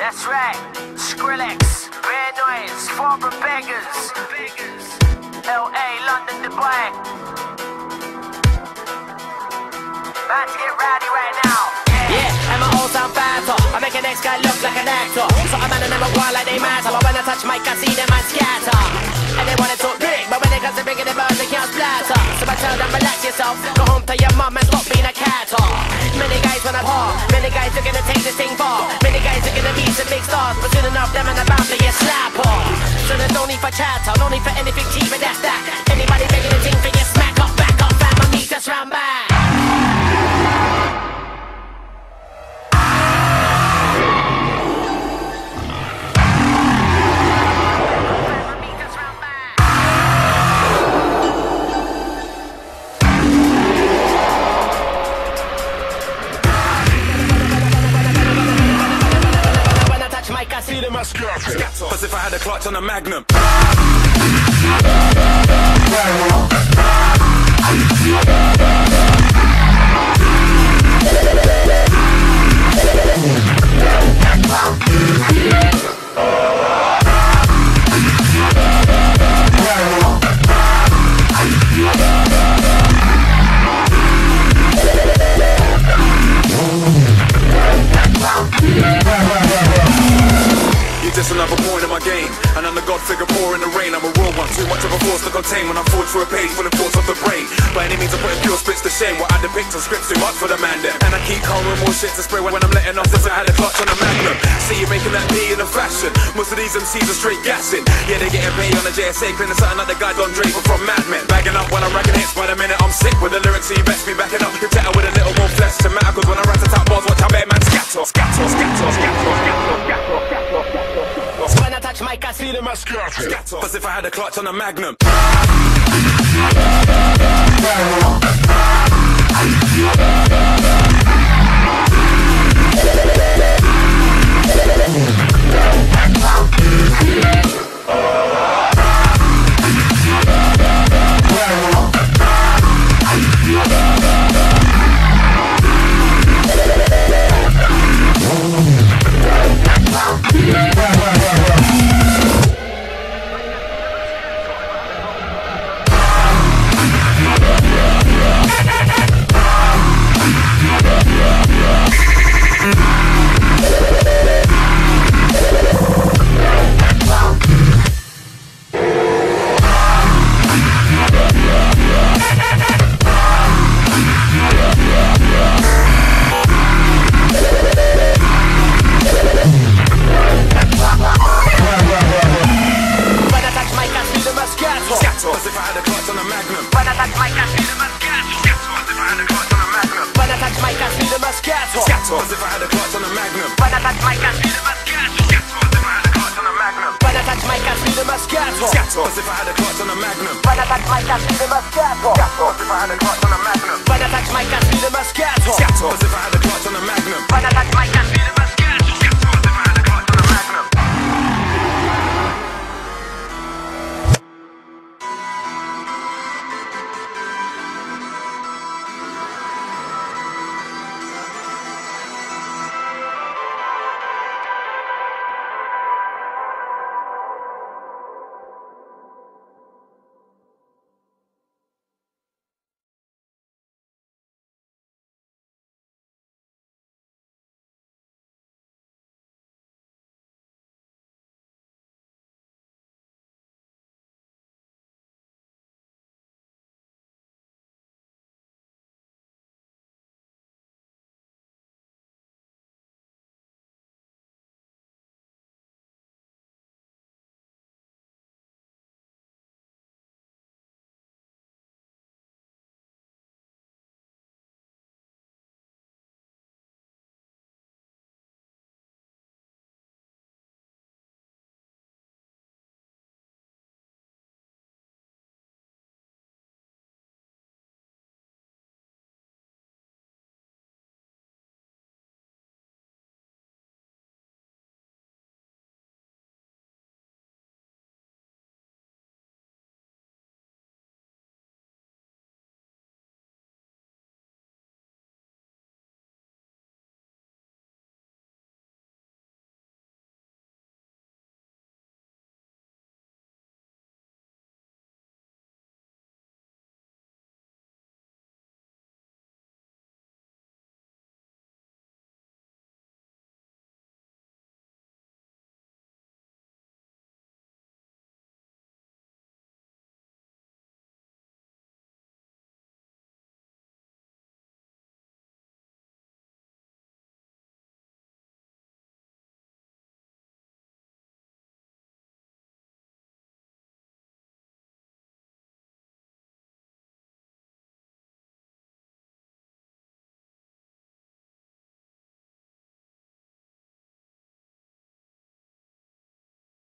That's right. Skrillex, Bare Noize, Foreign Beggars. LA, London, Dubai. About to get rowdy right now. Yeah, I'm an old town fighter. I make an next guy look like an actor. So I'm an number one like they matter. But when I touch mic, I see them man scatter. And they wanna talk big, but when it comes to bigger the birds, they can't splatter. So I tell them, relax yourself, Many guys wanna par, many guys are gonna take this thing far. Many guys are gonna be some big stars, but soon enough, them and about to get slap off. So there's no need for chatter, no need for anything cheap, and that's that. Anybody clutch on a magnum. In the rain. I'm a raw one, too much of a force to contain when I'm forge through a page full of thoughts of the brain. By any means, I'm putting pure spits to shame. What I depict on scripts too much for the man them. And I keep calm with more shit to spray when I'm letting off this. I had a clutch on a magnum. See you making that P in a fashion. Most of these MCs are straight gassing. Yeah, they getting paid on the JSA, cleaning something like the guy Don Draper from Mad Men. Bagging up when I'm racking hits by the minute. I'm sick with the lyrics, so you best be backing up. Better with a little more flesh to matter. Cause when I rat top bars, watch how bad man scatter, scatter, scatter, scatter. When I touch mic, I see them a scatter. Scatter. As if I had a clutch on a magnum. Scatter. As if I had a clutch on a magnum. When I touch mic, I see them a scatter. Scatter. As if I had a clutch on a magnum. When I touch I see them a scatter. Scatter. As if I had a clutch on a magnum. When I touch mic, I see them a scatter. Scatter. As if I had a clutch on a magnum. When I touch I see them a scatter. Scatter. As if I had a clutch on a magnum. When I touch mic, I see them a scatter. As if I had a clutch on a magnum. When I touch mic, I see them a scatter. Scatter. As if I had a clutch on a magnum. When I